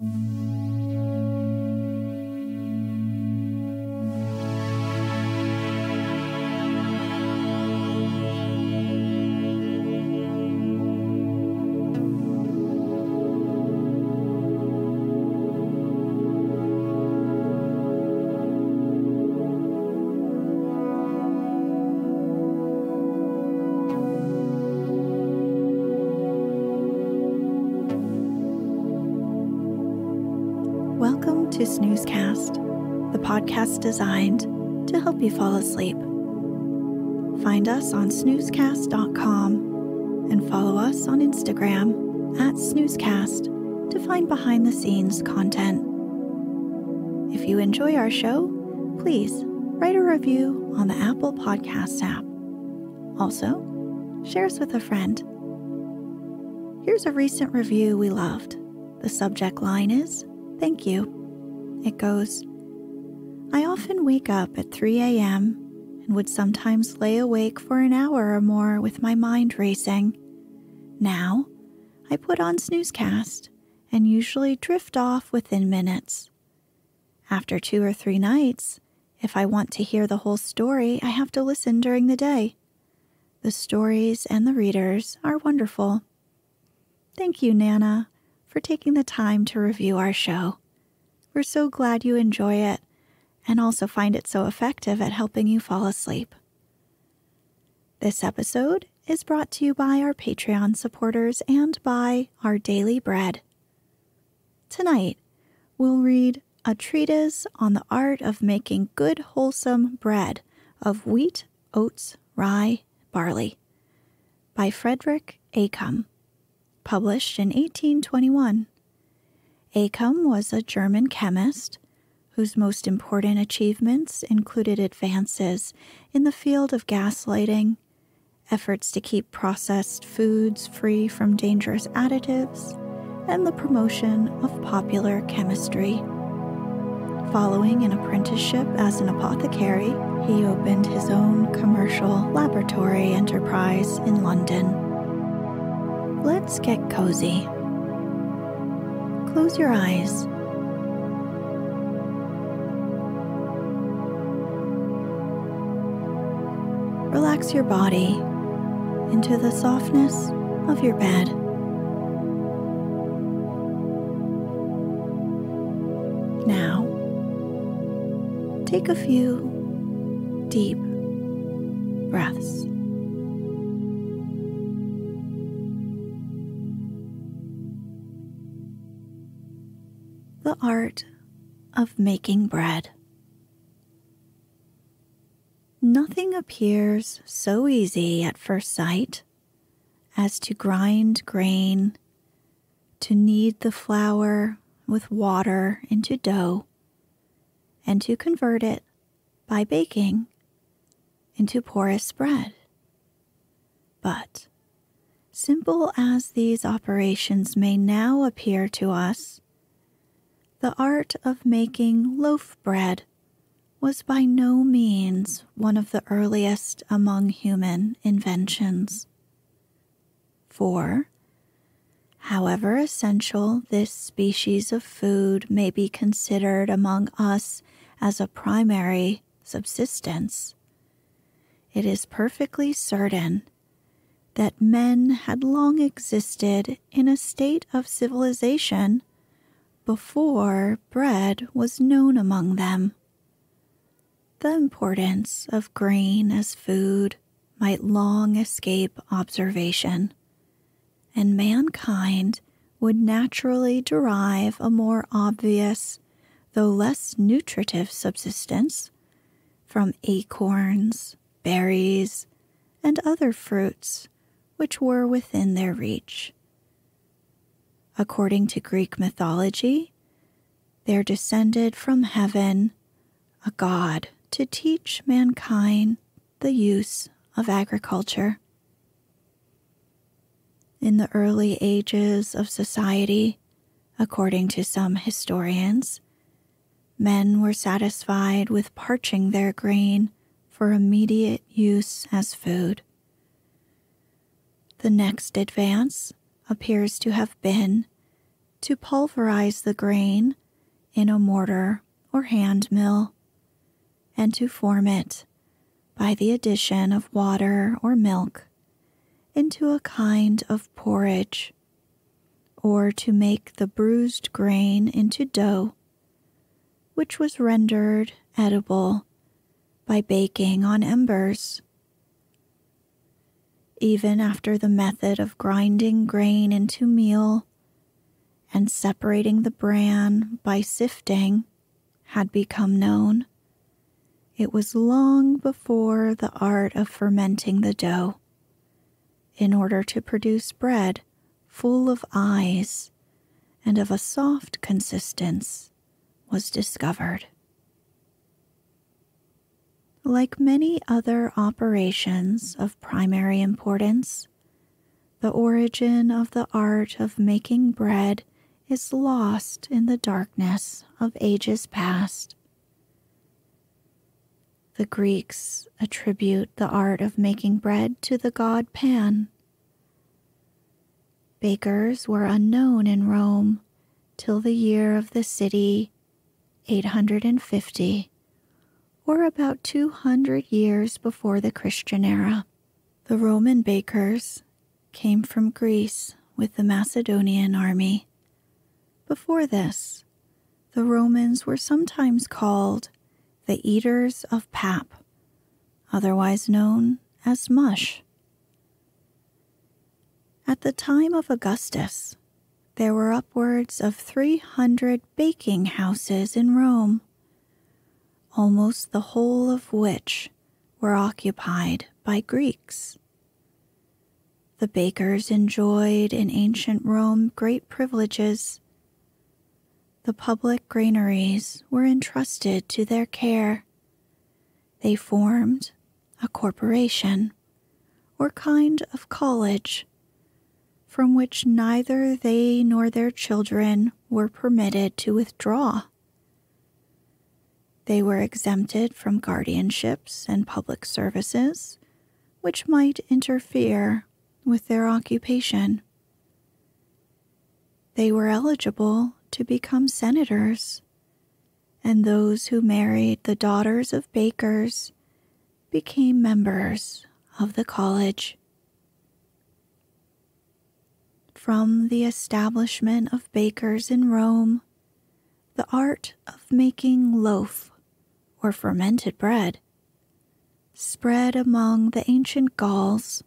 Welcome to Snoozecast, the podcast designed to help you fall asleep. Find us on snoozecast.com and follow us on Instagram at snoozecast to find behind the scenes content. If you enjoy our show, please write a review on the Apple Podcasts app. Also, share us with a friend. Here's a recent review we loved. The subject line is Thank you. It goes I often wake up at 3 a.m. and would sometimes lay awake for an hour or more with my mind racing. Now, I put on Snoozecast and usually drift off within minutes. After two or three nights, if I want to hear the whole story, I have to listen during the day. The stories and the readers are wonderful. Thank you, Nana, for taking the time to review our show. We're so glad you enjoy it and also find it so effective at helping you fall asleep. This episode is brought to you by our Patreon supporters and by our daily bread. Tonight, we'll read a treatise on the art of making good, wholesome bread of wheat, oats, rye, barley by Frederick Accum published in 1821. Accum was a German chemist whose most important achievements included advances in the field of gas lighting, efforts to keep processed foods free from dangerous additives, and the promotion of popular chemistry. Following an apprenticeship as an apothecary, he opened his own commercial laboratory enterprise in London. Let's get cozy. Close your eyes. Relax your body into the softness of your bed. Now, take a few deep breaths. Art of making bread. Nothing appears so easy at first sight as to grind grain, to knead the flour with water into dough, and to convert it by baking into porous bread. But, simple as these operations may now appear to us, the art of making loaf bread was by no means one of the earliest among human inventions. For, however essential this species of food may be considered among us as a primary subsistence, it is perfectly certain that men had long existed in a state of civilization before bread was known among them. The importance of grain as food might long escape observation, and mankind would naturally derive a more obvious, though less nutritive subsistence from acorns, berries, and other fruits which were within their reach. According to Greek mythology, there descended from heaven a god to teach mankind the use of agriculture. In the early ages of society, according to some historians, men were satisfied with parching their grain for immediate use as food. The next advance appears to have been to pulverize the grain in a mortar or hand mill, and to form it by the addition of water or milk into a kind of porridge, or to make the bruised grain into dough, which was rendered edible by baking on embers. Even after the method of grinding grain into meal and separating the bran by sifting had become known, it was long before the art of fermenting the dough in order to produce bread full of eyes and of a soft consistence was discovered. Like many other operations of primary importance, the origin of the art of making bread is lost in the darkness of ages past. The Greeks attribute the art of making bread to the god Pan. Bakers were unknown in Rome till the year of the city 850, or about 200 years before the Christian era. The Roman bakers came from Greece with the Macedonian army. Before this, the Romans were sometimes called the Eaters of Pap, otherwise known as mush. At the time of Augustus, there were upwards of 300 baking houses in Rome, almost the whole of which were occupied by Greeks. The bakers enjoyed in ancient Rome great privileges. The public granaries were entrusted to their care. They formed a corporation or kind of college from which neither they nor their children were permitted to withdraw. They were exempted from guardianships and public services, which might interfere with their occupation. They were eligible to become senators, and those who married the daughters of bakers became members of the college. From the establishment of bakers in Rome, the art of making loaf or fermented bread spread among the ancient Gauls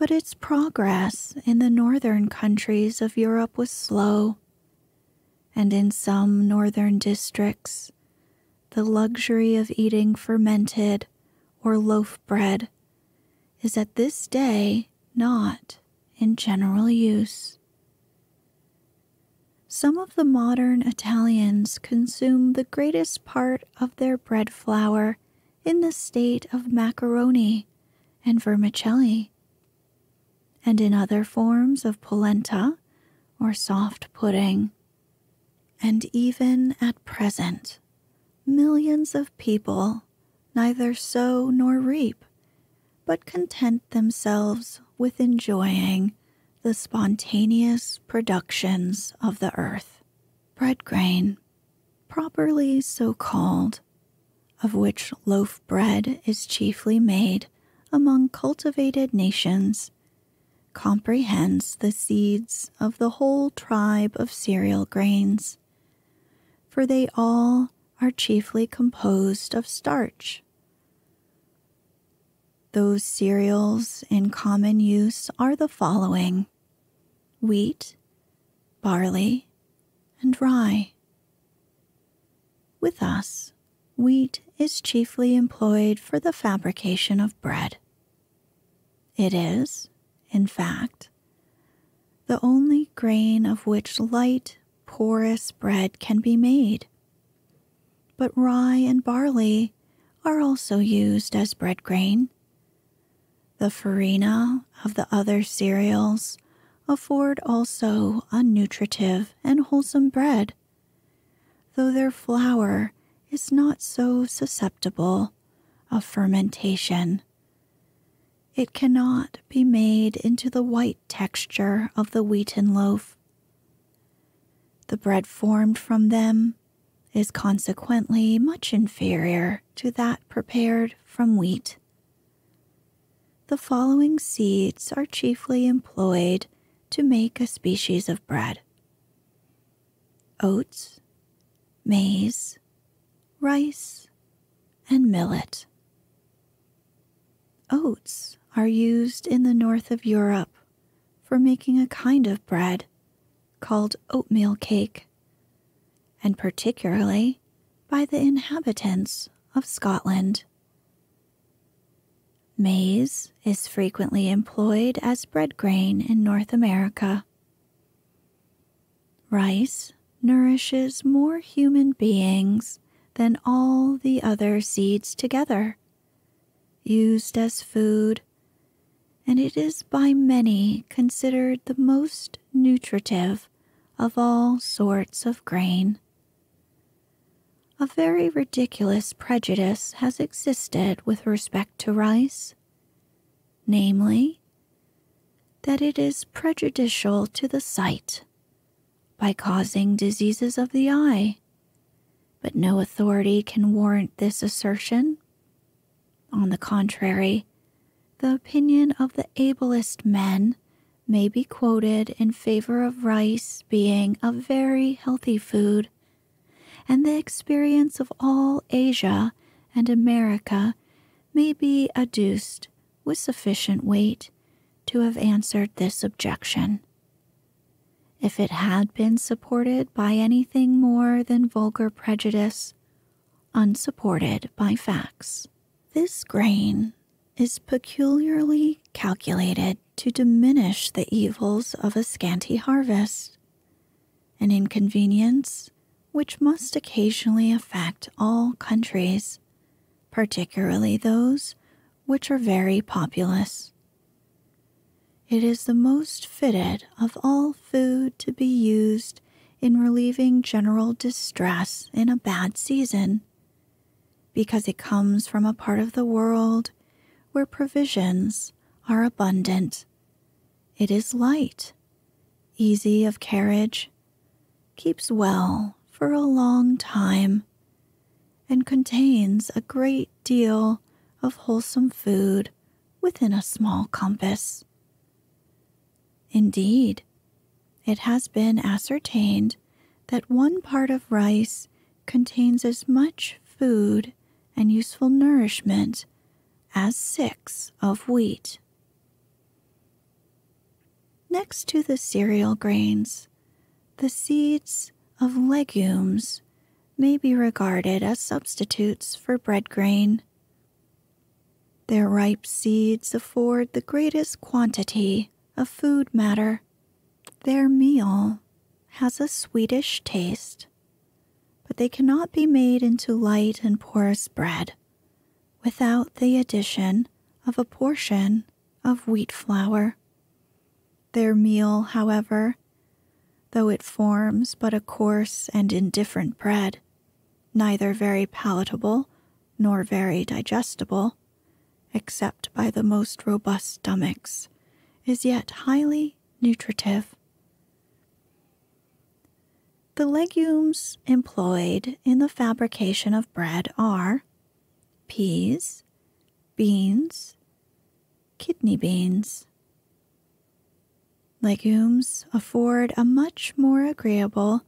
but its progress in the northern countries of Europe was slow, and in some northern districts, the luxury of eating fermented or loaf bread is at this day not in general use. Some of the modern Italians consume the greatest part of their bread flour in the state of macaroni and vermicelli and in other forms of polenta or soft pudding. And even at present, millions of people neither sow nor reap, but content themselves with enjoying the spontaneous productions of the earth. Bread grain, properly so called, of which loaf bread is chiefly made among cultivated nations, comprehends the seeds of the whole tribe of cereal grains, for they all are chiefly composed of starch. Those cereals in common use are the following wheat, barley, and rye. With us, wheat is chiefly employed for the fabrication of bread. It is, in fact, the only grain of which light, porous bread can be made. But rye and barley are also used as bread grain. The farina of the other cereals afford also a nutritive and wholesome bread, though their flour is not so susceptible of fermentation it cannot be made into the white texture of the wheaten loaf, The bread formed from them is consequently much inferior to that prepared from wheat. The following seeds are chiefly employed to make a species of bread oats, maize, rice, and millet. Oats are used in the north of Europe for making a kind of bread called oatmeal cake, and particularly by the inhabitants of Scotland. Maize is frequently employed as bread grain in North America. Rice nourishes more human beings than all the other seeds together, used as food, and it is by many considered the most nutritive of all sorts of grain. A very ridiculous prejudice has existed with respect to rice, namely, that it is prejudicial to the sight by causing diseases of the eye. But no authority can warrant this assertion. On the contrary, the opinion of the ablest men may be quoted in favor of rice being a very healthy food, and the experience of all Asia and America may be adduced with sufficient weight to have answered this objection if it had been supported by anything more than vulgar prejudice, unsupported by facts. This grain is peculiarly calculated to diminish the evils of a scanty harvest, an inconvenience which must occasionally affect all countries, particularly those which are very populous. It is the most fitted of all food to be used in relieving general distress in a bad season, because it comes from a part of the world where provisions are abundant. It is light, easy of carriage, keeps well for a long time, and contains a great deal of wholesome food within a small compass. Indeed, it has been ascertained that one part of rice contains as much food and useful nourishment as six of wheat. Next to the cereal grains, the seeds of legumes may be regarded as substitutes for bread grain. Their ripe seeds afford the greatest quantity of food matter. Their meal has a sweetish taste, but they cannot be made into light and porous bread without the addition of a portion of wheat flour. Their meal, however, though it forms but a coarse and indifferent bread, neither very palatable nor very digestible, except by the most robust stomachs, is yet highly nutritive. The legumes employed in the fabrication of bread are peas, beans, kidney beans. Legumes afford a much more agreeable,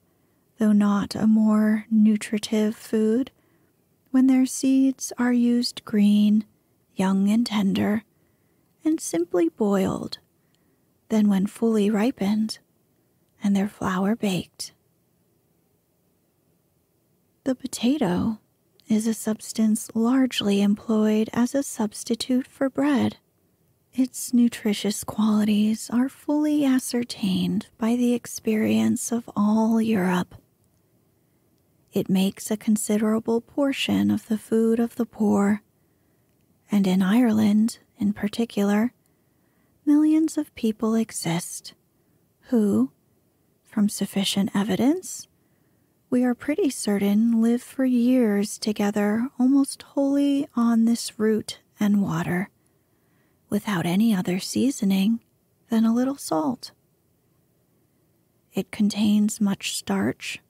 though not a more nutritive food, when their seeds are used green, young, and tender, and simply boiled than when fully ripened and their flour baked. The potato is a substance largely employed as a substitute for bread. Its nutritious qualities are fully ascertained by the experience of all Europe. It makes a considerable portion of the food of the poor, and in Ireland, in particular, millions of people exist who, from sufficient evidence, we are pretty certain live for years together almost wholly on this root and water, without any other seasoning than a little salt. It contains much starch,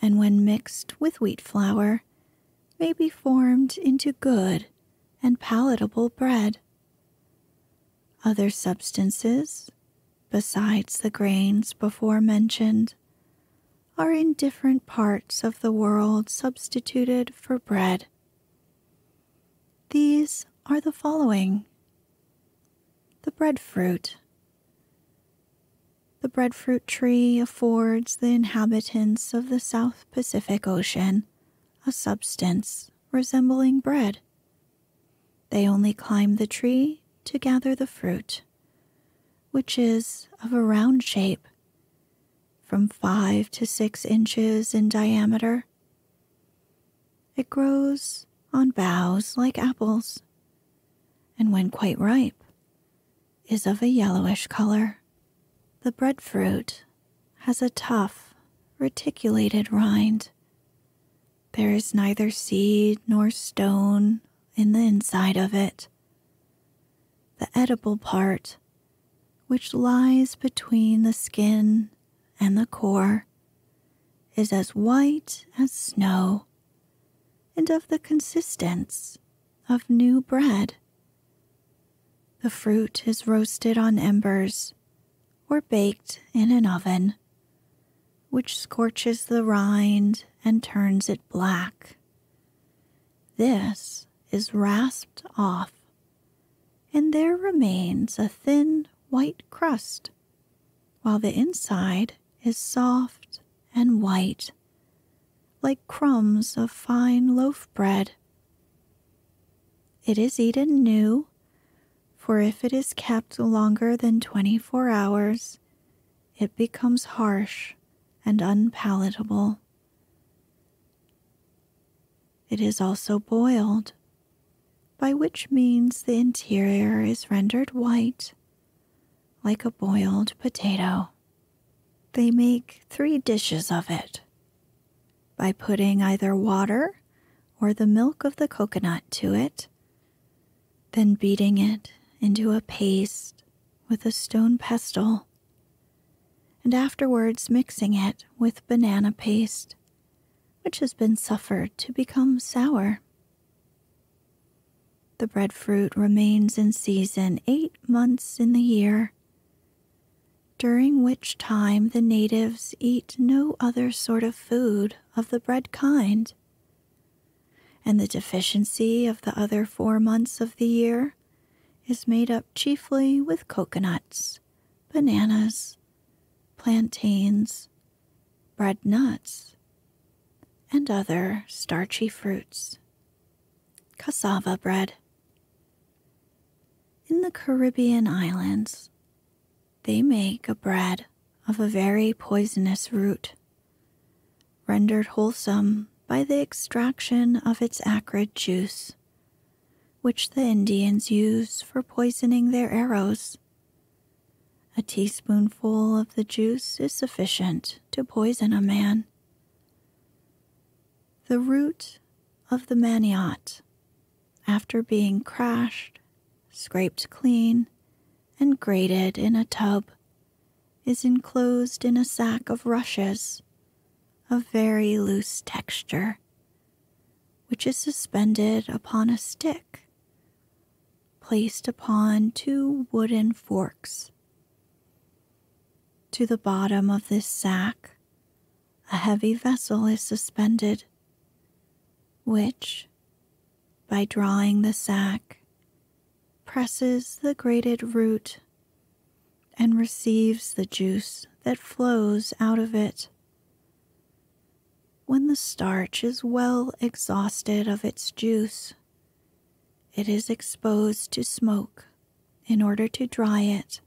and when mixed with wheat flour, may be formed into good and palatable bread. Other substances, besides the grains before mentioned, are in different parts of the world substituted for bread. These are the following the breadfruit. The breadfruit tree affords the inhabitants of the South Pacific Ocean a substance resembling bread. They only climb the tree to gather the fruit, which is of a round shape, from five to six inches in diameter. It grows on boughs like apples, and when quite ripe, is of a yellowish color. The breadfruit has a tough, reticulated rind. There is neither seed nor stone in the inside of it. The edible part, which lies between the skin and the core, is as white as snow and of the consistence of new bread. The fruit is roasted on embers or baked in an oven, which scorches the rind and turns it black. This is rasped off, and there remains a thin white crust, while the inside is soft and white like crumbs of fine loaf bread. It is eaten new, for if it is kept longer than 24 hours, it becomes harsh and unpalatable. It is also boiled, by which means the interior is rendered white, like a boiled potato. They make three dishes of it by putting either water or the milk of the coconut to it, then beating it into a paste with a stone pestle, and afterwards mixing it with banana paste, which has been suffered to become sour. The breadfruit remains in season eight months in the year during which time the natives eat no other sort of food of the bread kind, and the deficiency of the other four months of the year is made up chiefly with coconuts, bananas, plantains, bread nuts, and other starchy fruits. Cassava bread. In the Caribbean islands, they make a bread of a very poisonous root, rendered wholesome by the extraction of its acrid juice, which the Indians use for poisoning their arrows. A teaspoonful of the juice is sufficient to poison a man. The root of the manihot, after being crushed, scraped clean, and grated in a tub, is enclosed in a sack of rushes of very loose texture, which is suspended upon a stick placed upon two wooden forks. To the bottom of this sack, a heavy vessel is suspended, which, by drawing the sack presses the grated root and receives the juice that flows out of it. When the starch is well exhausted of its juice, it is exposed to smoke in order to dry it,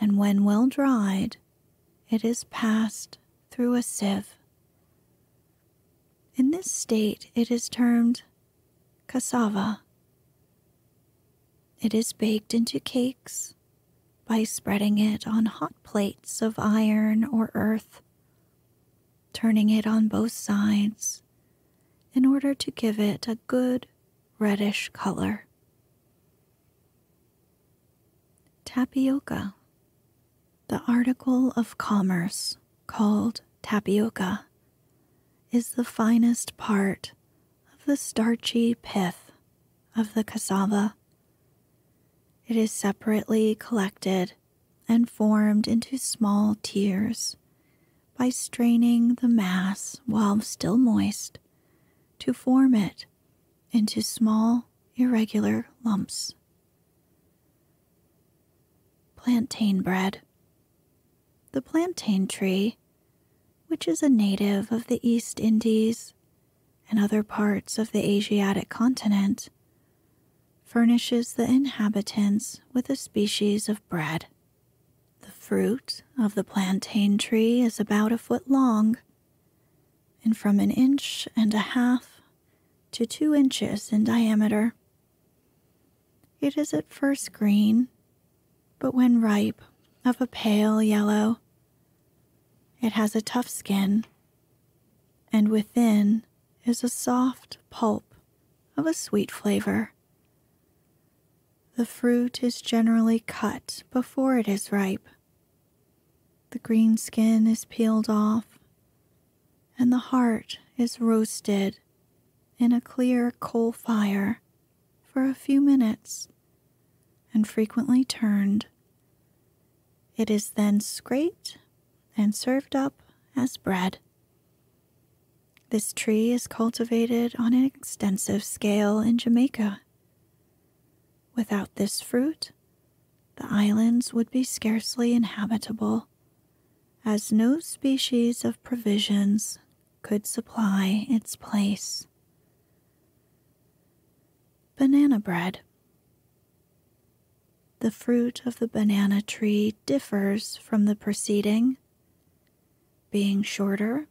and when well dried, it is passed through a sieve. In this state, it is termed cassava. It is baked into cakes by spreading it on hot plates of iron or earth, turning it on both sides in order to give it a good reddish color. Tapioca. The article of commerce called tapioca is the finest part of the starchy pith of the cassava. It is separately collected and formed into small tears by straining the mass while still moist to form it into small, irregular lumps. Plantain bread. The plantain tree, which is a native of the East Indies and other parts of the Asiatic continent, furnishes the inhabitants with a species of bread. The fruit of the plantain tree is about a foot long and from an inch and a half to two inches in diameter. It is at first green but when ripe, of a pale yellow. It has a tough skin, and within is a soft pulp of a sweet flavor. The fruit is generally cut before it is ripe. The green skin is peeled off, and the heart is roasted in a clear coal fire for a few minutes and frequently turned it is then scraped and served up as bread. This tree is cultivated on an extensive scale in Jamaica. Without this fruit, the islands would be scarcely inhabitable, as no species of provisions could supply its place. Banana bread. The fruit of the banana tree differs from the preceding, being shorter,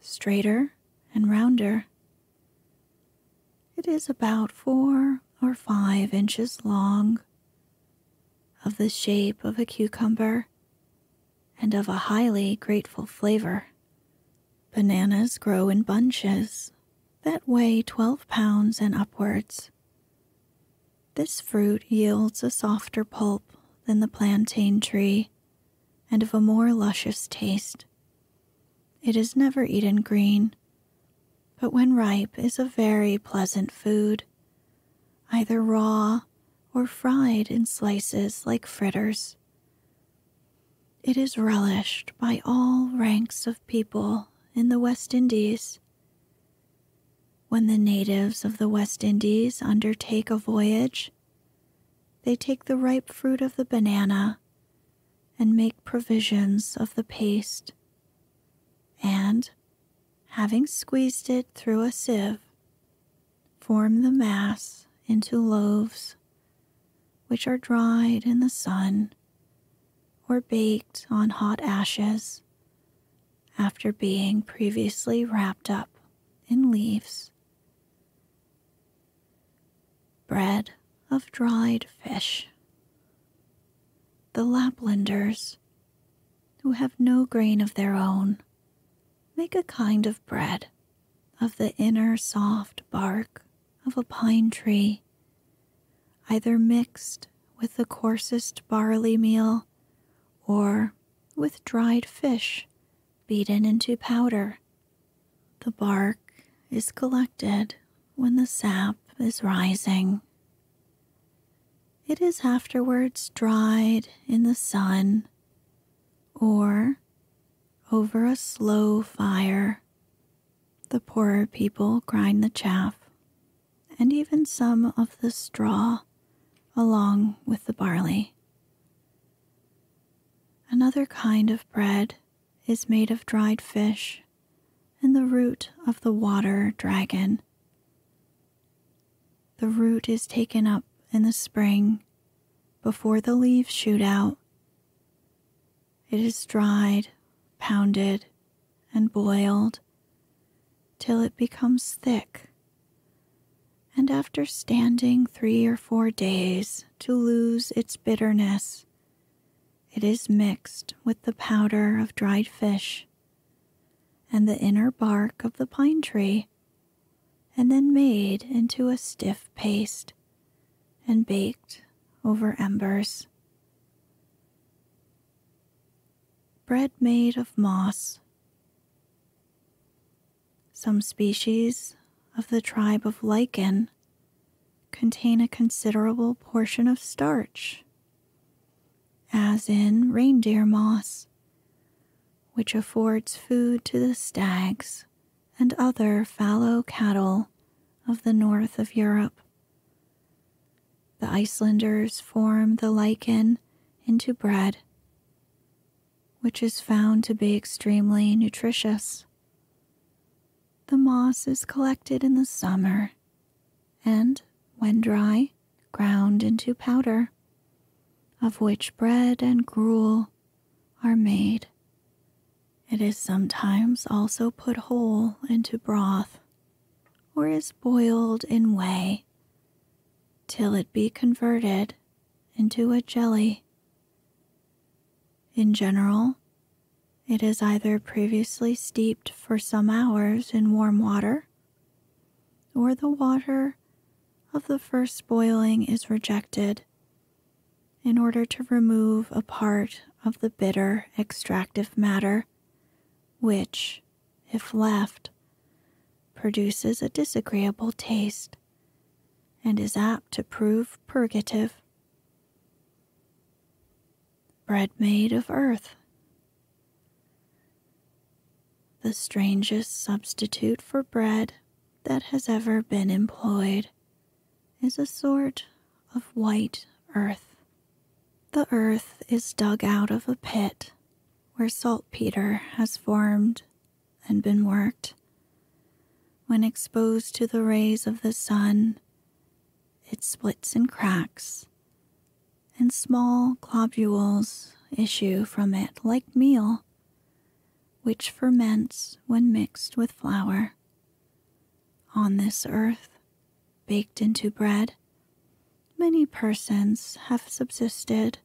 straighter, and rounder. It is about four or five inches long, of the shape of a cucumber, and of a highly grateful flavor. Bananas grow in bunches that weigh 12 pounds and upwards. This fruit yields a softer pulp than the plantain tree and of a more luscious taste. It is never eaten green, but when ripe is a very pleasant food, either raw or fried in slices like fritters. It is relished by all ranks of people in the West Indies when the natives of the West Indies undertake a voyage, they take the ripe fruit of the banana and make provisions of the paste, and, having squeezed it through a sieve, form the mass into loaves, which are dried in the sun or baked on hot ashes after being previously wrapped up in leaves bread of dried fish. The Laplanders, who have no grain of their own, make a kind of bread of the inner soft bark of a pine tree, either mixed with the coarsest barley meal or with dried fish beaten into powder. The bark is collected when the sap is rising. It is afterwards dried in the sun or over a slow fire. The poorer people grind the chaff and even some of the straw along with the barley. Another kind of bread is made of dried fish and the root of the water dragon the root is taken up in the spring before the leaves shoot out. It is dried, pounded, and boiled till it becomes thick, and after standing three or four days to lose its bitterness, it is mixed with the powder of dried fish and the inner bark of the pine tree and then made into a stiff paste and baked over embers. bread made of moss. Some species of the tribe of lichen contain a considerable portion of starch, as in reindeer moss, which affords food to the stags and other fallow cattle of the north of Europe. The Icelanders form the lichen into bread, which is found to be extremely nutritious. The moss is collected in the summer and, when dry, ground into powder, of which bread and gruel are made. It is sometimes also put whole into broth or is boiled in whey till it be converted into a jelly. In general, it is either previously steeped for some hours in warm water, or the water of the first boiling is rejected in order to remove a part of the bitter extractive matter, which, if left, produces a disagreeable taste and is apt to prove purgative. Bread made of earth. The strangest substitute for bread that has ever been employed is a sort of white earth. The earth is dug out of a pit where saltpeter has formed and been worked. When exposed to the rays of the sun, it splits and cracks, and small globules issue from it like meal, which ferments when mixed with flour. On this earth, baked into bread, many persons have subsisted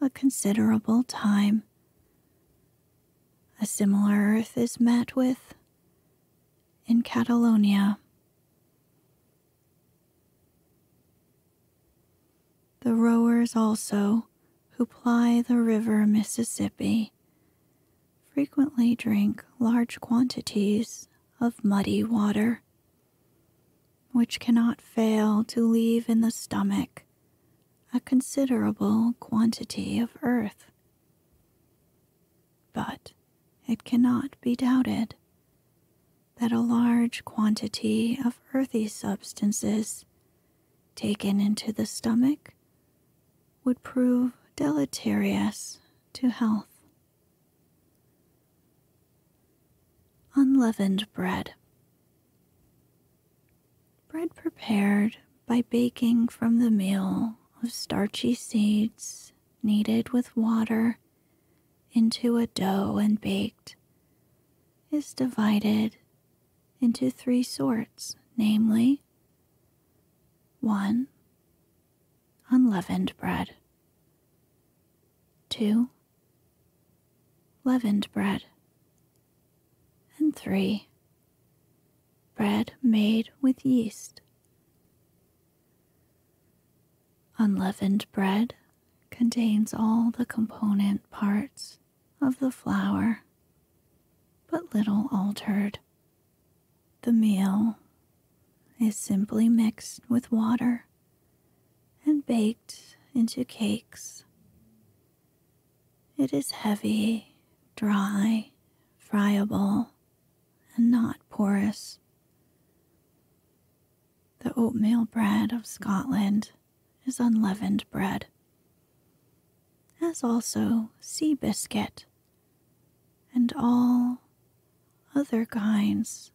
a considerable time. A similar earth is met with in Catalonia. The rowers also, who ply the river Mississippi, frequently drink large quantities of muddy water, which cannot fail to leave in the stomach a considerable quantity of earth. But it cannot be doubted that a large quantity of earthy substances taken into the stomach would prove deleterious to health. Unleavened bread. Bread prepared by baking from the meal of starchy seeds kneaded with water into a dough and baked is divided into three sorts, namely 1. Unleavened bread, 2. Leavened bread, and 3. Bread made with yeast. Unleavened bread contains all the component parts of the flour, but little altered. The meal is simply mixed with water and baked into cakes. It is heavy, dry, friable, and not porous. The oatmeal bread of Scotland is unleavened bread, as also sea biscuit and all other kinds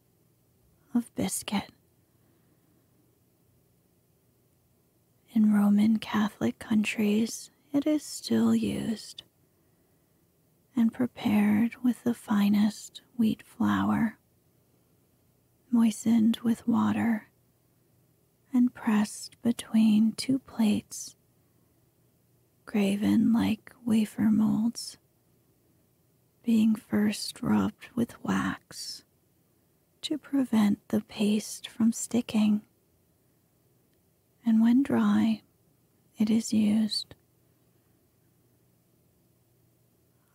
of biscuit. In Roman Catholic countries, it is still used and prepared with the finest wheat flour, moistened with water, and pressed between two plates, graven like wafer molds, being first rubbed with wax to prevent the paste from sticking, and when dry, it is used.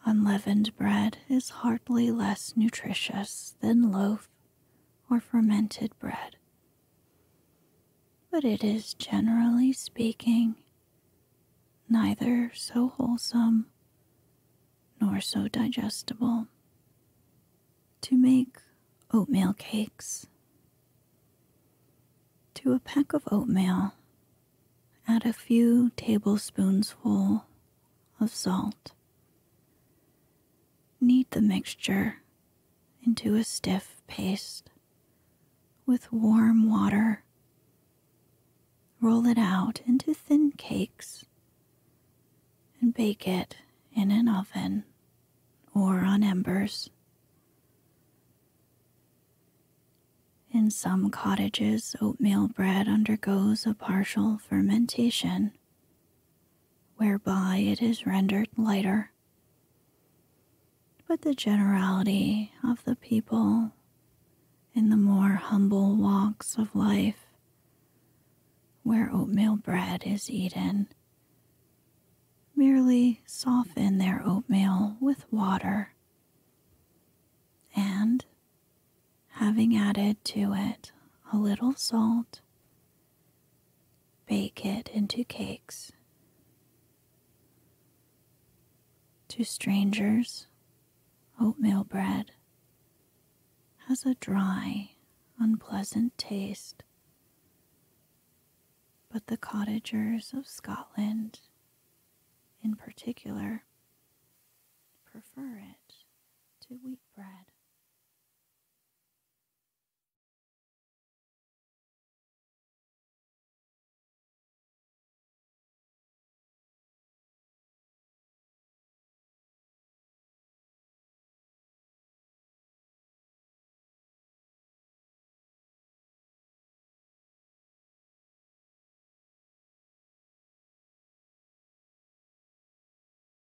Unleavened bread is hardly less nutritious than loaf or fermented bread, but it is generally speaking neither so wholesome nor so digestible. To make oatmeal cakes. To a peck of oatmeal, add a few tablespoonsful of salt. Knead the mixture into a stiff paste with warm water. Roll it out into thin cakes and bake it in an oven or on embers. In some cottages, oatmeal bread undergoes a partial fermentation, whereby it is rendered lighter. But the generality of the people in the more humble walks of life, where oatmeal bread is eaten, merely soften their oatmeal with water and having added to it a little salt, bake it into cakes. To strangers, oatmeal bread has a dry, unpleasant taste, but the cottagers of Scotland, in particular, prefer it to wheat bread.